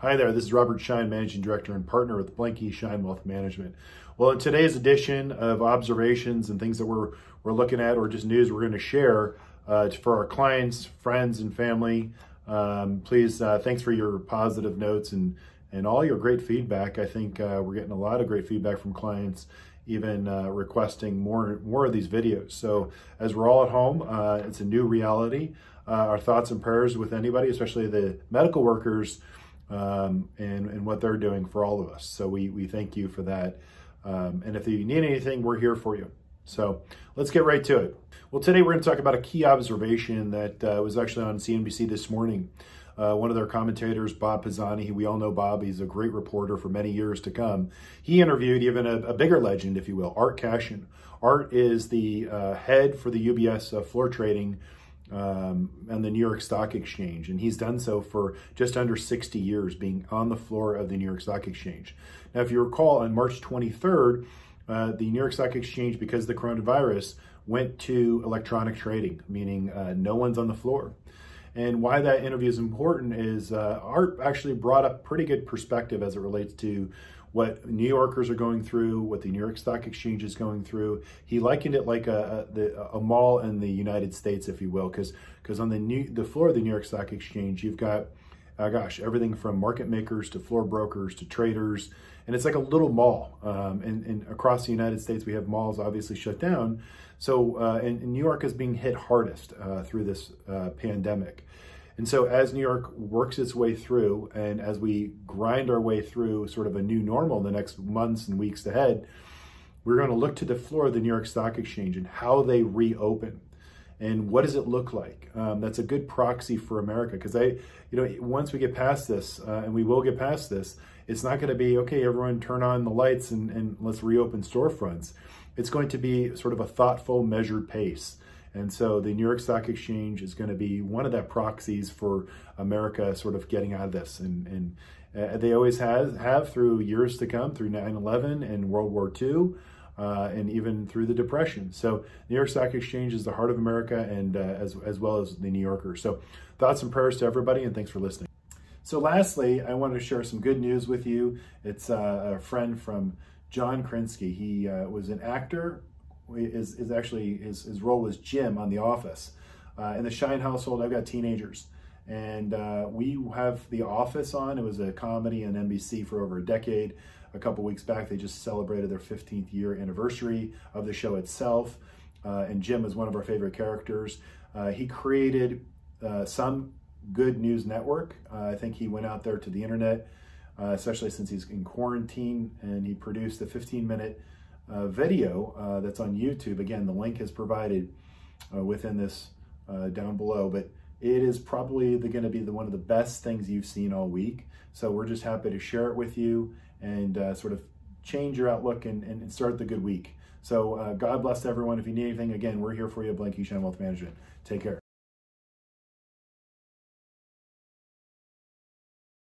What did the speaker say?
Hi there, this is Robert Schein, Managing Director and Partner with Blanke Schein Wealth Management. Well, in today's edition of observations and things that we're, we're looking at or just news we're going to share uh, for our clients, friends, and family, um, please, uh, thanks for your positive notes and, and all your great feedback. I think uh, we're getting a lot of great feedback from clients, even uh, requesting more, more of these videos. So as we're all at home, uh, it's a new reality. Uh, our thoughts and prayers with anybody, especially the medical workers, um, and, and what they're doing for all of us. So we, we thank you for that. Um, and if you need anything, we're here for you. So let's get right to it. Well, today we're going to talk about a key observation that uh, was actually on CNBC this morning. Uh, one of their commentators, Bob Pisani, we all know Bob, he's a great reporter for many years to come. He interviewed even a, a bigger legend, if you will, Art Cashin. Art is the uh, head for the UBS floor trading um, on the New York Stock Exchange. And he's done so for just under 60 years, being on the floor of the New York Stock Exchange. Now, if you recall, on March 23rd, uh, the New York Stock Exchange, because of the coronavirus, went to electronic trading, meaning uh, no one's on the floor. And why that interview is important is uh, Art actually brought up pretty good perspective as it relates to what New Yorkers are going through, what the New York Stock Exchange is going through. He likened it like a, a, a mall in the United States, if you will, because on the new, the floor of the New York Stock Exchange, you've got, uh, gosh, everything from market makers to floor brokers to traders, and it's like a little mall. Um, and, and across the United States, we have malls obviously shut down. So, uh, and, and New York is being hit hardest uh, through this uh, pandemic. And so as New York works its way through and as we grind our way through sort of a new normal in the next months and weeks ahead, we're going to look to the floor of the New York Stock Exchange and how they reopen and what does it look like? Um, that's a good proxy for America because I, you know, once we get past this, uh, and we will get past this, it's not going to be okay. Everyone turn on the lights and, and let's reopen storefronts. It's going to be sort of a thoughtful, measured pace. And so the New York Stock Exchange is going to be one of that proxies for America sort of getting out of this. And, and uh, they always have, have through years to come, through 9-11 and World War II, uh, and even through the Depression. So New York Stock Exchange is the heart of America and uh, as, as well as the New Yorker. So thoughts and prayers to everybody and thanks for listening. So lastly, I want to share some good news with you. It's uh, a friend from John Krasinski. He uh, was an actor, is, is actually, his, his role was Jim on The Office. Uh, in the Schein household, I've got teenagers. And uh, we have The Office on. It was a comedy on NBC for over a decade. A couple weeks back, they just celebrated their 15th year anniversary of the show itself. Uh, and Jim is one of our favorite characters. Uh, he created uh, some good news network. Uh, I think he went out there to the internet, especially since he's in quarantine, and he produced a 15 minute uh, video uh, that's on YouTube. Again, the link is provided uh, within this uh, down below, but it is probably going to be the, one of the best things you've seen all week. So we're just happy to share it with you and uh, sort of change your outlook and, and start the good week. So uh, God bless everyone. If you need anything, again, we're here for you at Blanke Schein Wealth Management. Take care.